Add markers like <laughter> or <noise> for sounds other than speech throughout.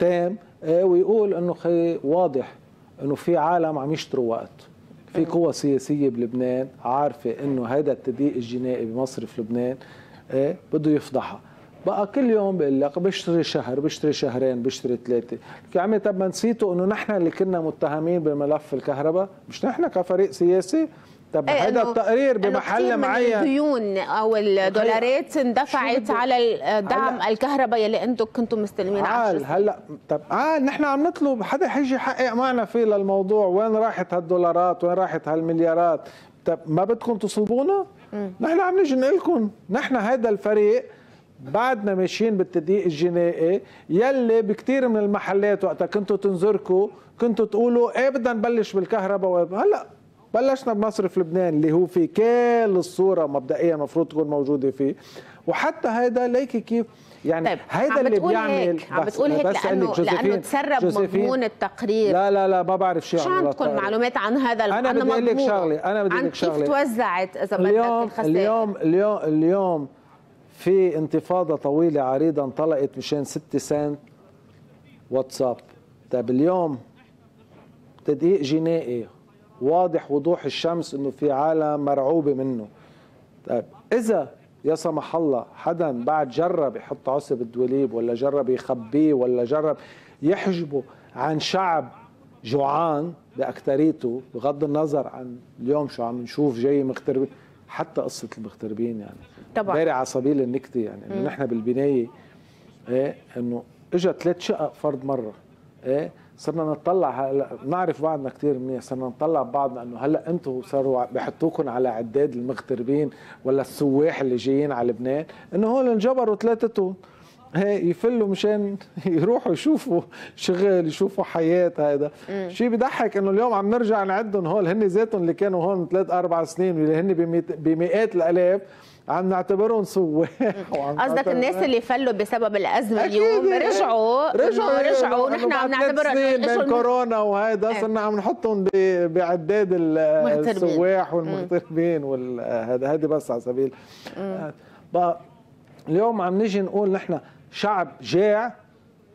تام آه، ويقول إنه خي واضح إنه في عالم عم يشتروا وقت. في قوى سياسية بلبنان عارفة إنه هذا التضييق الجنائي بمصرف لبنان إيه بده يفضحها. بقى كل يوم بقول لك بشتري شهر بشتري شهرين بشتري ثلاثة. يا عمي طب ما نسيتوا إنه نحن اللي كنا متهمين بملف الكهرباء؟ مش نحن كفريق سياسي طب هذا التقرير بمحل معين. الديون أو الدولارات اندفعت؟ على دعم الكهرباء يلي أنتم كنتم مستلمين عال. هلا طب عال نحن عم نطلب حدا حيجي يحقق معنا فيه للموضوع. وين راحت هالدولارات؟ وين راحت هالمليارات؟ طب ما بدكم تصلبونا؟ نحن عم نجي نقول لكم نحن هذا الفريق بعدنا ماشيين بالتضييق الجنائي يلي بكثير من المحلات وقتها كنتوا تنزركوا كنتوا تقولوا إيه بدنا نبلش بالكهرباء هلا بلشنا بمصرف لبنان اللي هو في كل الصورة مبدئيا المفروض تكون موجودة فيه. وحتى هيدا ليكي كيف؟ يعني طيب هيدا اللي بيعمل هيك عم بتقول هيك بس لأنه لك لأنه جوزيفين- تسرب جوزيفين، مضمون التقرير. لا لا لا ما بعرف شيء شو عن عندكم. معلومات عن هذا أنا عن بدي أقول لك؟ شغلة، أنا بدي أقول عن لك كيف شغلة. توزعت إذا بدك اليوم الخسائر اليوم اليوم اليوم في انتفاضة طويلة عريضه انطلقت مشان 6 سنت. واتساب. طيب اليوم تدقيق جنائي. واضح وضوح الشمس إنه في عالم مرعوبة منه. طيب إذا يا سمح الله حدا بعد جرب يحط عصب بالدوليب ولا جرب يخبيه ولا جرب يحجبه عن شعب جوعان باكثريته بغض النظر عن اليوم شو عم نشوف جاي مغتربين حتى قصة المغتربين يعني. طبعاً. على سبيل النكتة يعني إنه نحن بالبناية إيه إنه اجى ثلاث شقق فرد مرة إيه صرنا نطلع هلا بنعرف بعضنا كثير منيح صرنا نطلع ببعضنا إنه هلا أنتم صاروا بحطوكم على عداد المغتربين ولا السواح اللي جايين على لبنان إنه هول انجبروا ثلاثتهم يفلوا مشان يروحوا يشوفوا شغل يشوفوا حياة هذا شيء بضحك إنه اليوم عم نرجع نعدهم هول. هن ذاتهم اللي كانوا هون ثلاث أربع سنين واللي هن بمئات- الآلاف عم نعتبرهم سواح <laughs> قصدك الناس اللي فلوا بسبب الأزمة اليوم. إيه. رجعوا رجعوا رجعوا بعد عم ثلاث نعتبر سنين إنه إيش بين كورونا وهذا إيه. صرنا عم نحطهم بعداد. السواح والمغتربين وهذا هذه بس على سبيل بقى اليوم عم نجي نقول نحن شعب جاع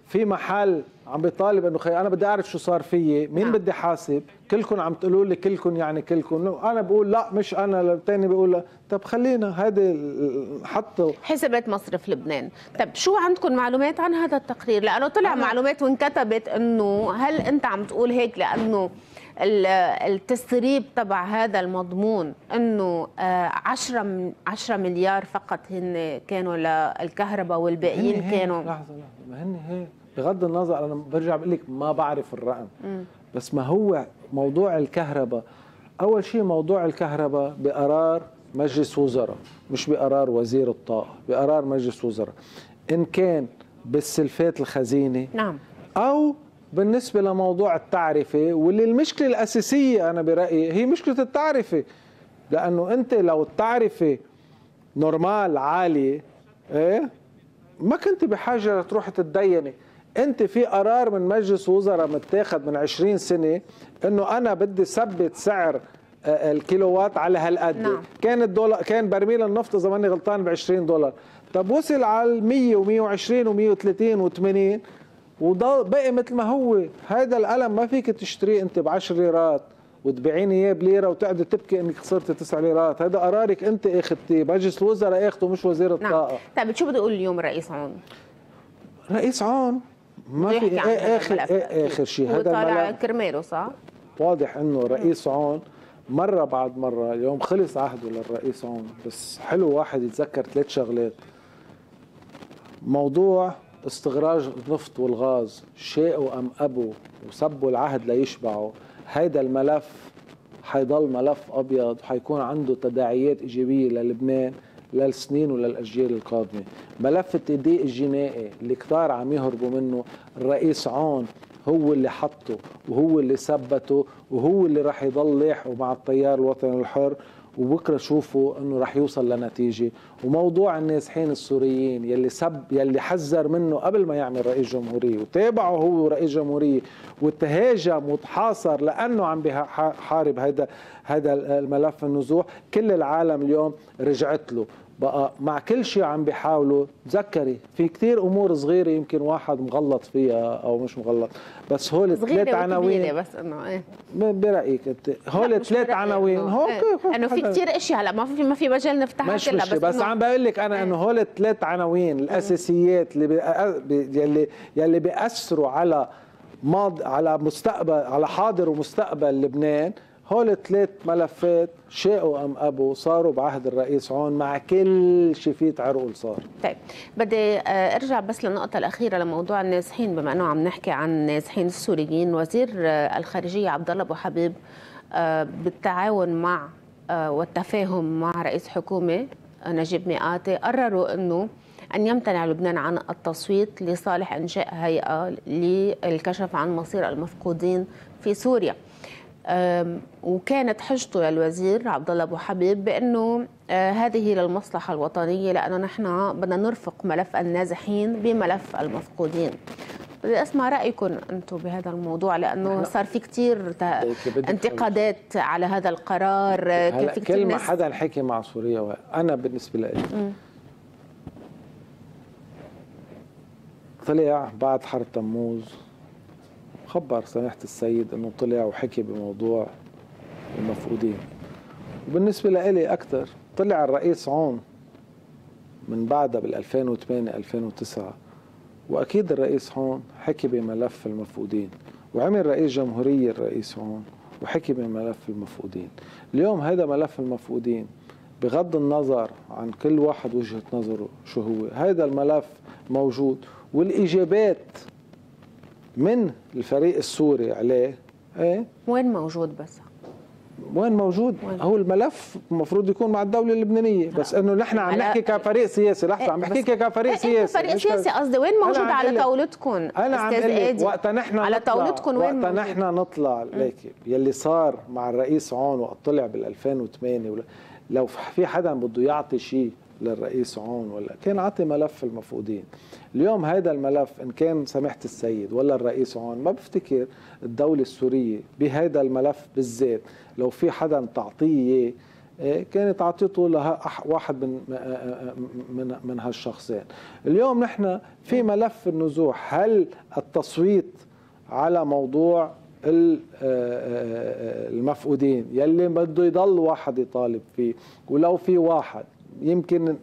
في محل عم بيطالب إنه خي أنا بدي أعرف شو صار فيي مين نعم. بدي حاسب؟ كلكم عم تقولوا لي كلكم يعني كلكم أنا بقول لا مش أنا الثاني بيقول لا. طب خلينا هذه حطوا. حسبت مصرف لبنان. طب شو عندكم معلومات عن هذا التقرير؟ لأنه طلع معلومات وانكتبت إنه هل أنت عم تقول هيك لأنه التسريب تبع هذا المضمون إنه 10 10 مليار فقط هن كانوا للكهرباء والباقيين. كانوا. لحظة لحظة ما هن هيك بغض النظر أنا برجع بقول لك ما بعرف الرقم. بس ما هو موضوع الكهرباء؟ أول شيء موضوع الكهرباء بقرار مجلس وزراء مش بقرار وزير الطاقة بقرار مجلس وزراء. إن كان بالسلفات الخزينة نعم. أو بالنسبة لموضوع التعرفة واللي المشكلة الأساسية أنا برأيي هي مشكلة التعرفة. لأنه أنت لو التعرفة نورمال عالية إيه؟ ما كنت بحاجة تروح تتديني. أنت في قرار من مجلس وزراء متاخد من 20 سنة إنه أنا بدي ثبت سعر آه، الكيلووات على هالقد. نعم. كان الدولار كان برميل النفط إذا ماني غلطان ب 20 دولار. طب وصل على 100 و120 و130 و80 وضل بقي مثل ما هو. هذا القلم ما فيك تشتريه انت ب 10 ليرات وتبيعيني اياه بليره وتقعدي تبكي انك خسرتي 9 ليرات. هذا قرارك انت اخذتيه مجلس الوزراء اخذه مش وزير نعم. الطاقة. طيب شو بده يقول اليوم الرئيس عون؟ رئيس عون؟ ما في إيه اخر إيه. آخر شيء. هذا طالع كرماله صح؟ واضح إنه رئيس عون مرة بعد مرة اليوم خلص عهده للرئيس عون. بس حلو واحد يتذكر ثلاث شغلات. موضوع استخراج النفط والغاز شاءوا أم ابوا وسبوا العهد ليشبعوا هيدا الملف حيضل ملف أبيض وحيكون عنده تداعيات إيجابية للبنان للسنين وللأجيال القادمة. ملف التضييق الجنائي اللي كتار عم يهربوا منه الرئيس عون هو اللي حطه وهو اللي ثبته وهو اللي راح يضل لاحقه مع التيار الوطني الحر. وبكرة شوفوا إنه راح يوصل لنتيجة. وموضوع النازحين السوريين يلي سب يلي حذر منه قبل ما يعمل رئيس جمهورية وتابعه هو رئيس جمهورية وتهاجم وتحاصر لأنه عم بيحارب هذا هذا الملف النزوح. كل العالم اليوم رجعت له. بقى مع كل شيء عم بيحاولوا. تذكري في كتير أمور صغيرة يمكن واحد مغلط فيها أو مش مغلط بس هول ثلاث عناوين. بس إنه إيه. برأيك أنت؟ هول ثلاث عناوين. هو إيه. إنه في كثير اشياء هلا ما في ما في مجال نفتحها مش كلها بس إنه- عم بقول لك أنا إنه هول الثلاث عناوين الأساسيات اللي بي... يلي يلي بيأثروا على ماض على مستقبل على حاضر ومستقبل لبنان. هول ثلاث ملفات شاءوا أم أبوا صاروا بعهد الرئيس عون مع كل شفيت عرقل صار طيب بدي آه، أرجع بس للنقطة الأخيرة لموضوع النازحين بما أنه عم نحكي عن النازحين السوريين. وزير آه، الخارجية عبد الله أبو حبيب آه، بالتعاون مع والتفاهم مع رئيس حكومة آه، نجيب مئاتي قرروا أنه أن يمتنع لبنان عن التصويت لصالح إنشاء هيئة للكشف عن مصير المفقودين في سوريا. وكانت حجته للوزير عبد الله أبو حبيب بأنه آه، هذه للمصلحه الوطنية لأنه نحن بدنا نرفق ملف النازحين بملف المفقودين. بدي أسمع رأيكم أنتم بهذا الموضوع لأنه صار في كثير انتقادات على هذا القرار آه، كان في كثير كل ما ناس حدا حكي مع سوريا أنا بالنسبة لي. طلع بعد حرب تموز. خبر سماحه السيد إنه طلع وحكي بموضوع المفقودين. وبالنسبة لإلي أكثر طلع الرئيس عون من بعدها بال 2008 2009 وأكيد الرئيس هون حكي بملف المفقودين وعمل رئيس جمهورية الرئيس هون وحكي بملف المفقودين. اليوم هذا ملف المفقودين بغض النظر عن كل واحد وجهة نظره شو هو هذا الملف موجود والإجابات من الفريق السوري عليه إيه؟ وين موجود بس؟ وين موجود؟ وين؟ هو الملف المفروض يكون مع الدولة اللبنانية بس إنه نحن عم نحكي كفريق سياسي لحظة عم إيه، بحكيك بس- كفريق إيه، سياسي فريق سياسي؟ قصدي وين موجود على طاولتكم؟ أنا عم قلك وقت نحن على طاولتكم وين وقت موجود؟ نحن نطلع ليك يلي صار مع الرئيس عون وقت طلع بال 2008 ولا لو في حدا بده يعطي شيء للرئيس عون ولا كان عطي ملف المفقودين. اليوم هذا الملف إن كان سماحه السيد ولا الرئيس عون ما بفتكر الدولة السورية بهذا الملف بالذات لو في حدا تعطيه إيه، كانت اعطيته لها أح- واحد من من من هالشخصين. اليوم نحن في ملف النزوح. هل التصويت على موضوع ال- آه، آه، المفقودين يلي بده يضل واحد يطالب فيه؟ ولو في واحد يمكن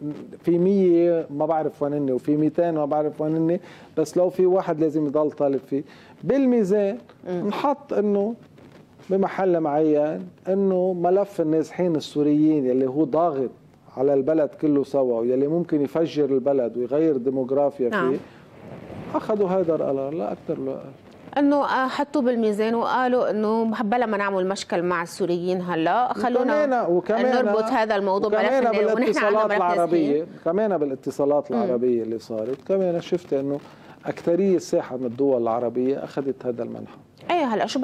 في مية ما بعرف وين هن وفي 200 ما بعرف وين هن بس لو في واحد لازم يضل طالب فيه. بالميزان نحط إنه بمحل معين إنه ملف النازحين السوريين يلي هو ضاغط على البلد كله سوا ويلي ممكن يفجر البلد ويغير ديموغرافيا فيه. نعم. أخذوا هذا القرار لا أكثر ولا أقل. إنه آه، حطوا بالميزان وقالوا إنه بلا ما نعمل مشكل مع السوريين هلأ خلونا وكمان نربط هذا الموضوع عندنا بالاتصالات العربيه. كمان بالاتصالات العربية اللي صارت. كمان شفت إنه أكثرية ساحه من الدول العربية أخذت هذا المنحى. إيه هلأ شو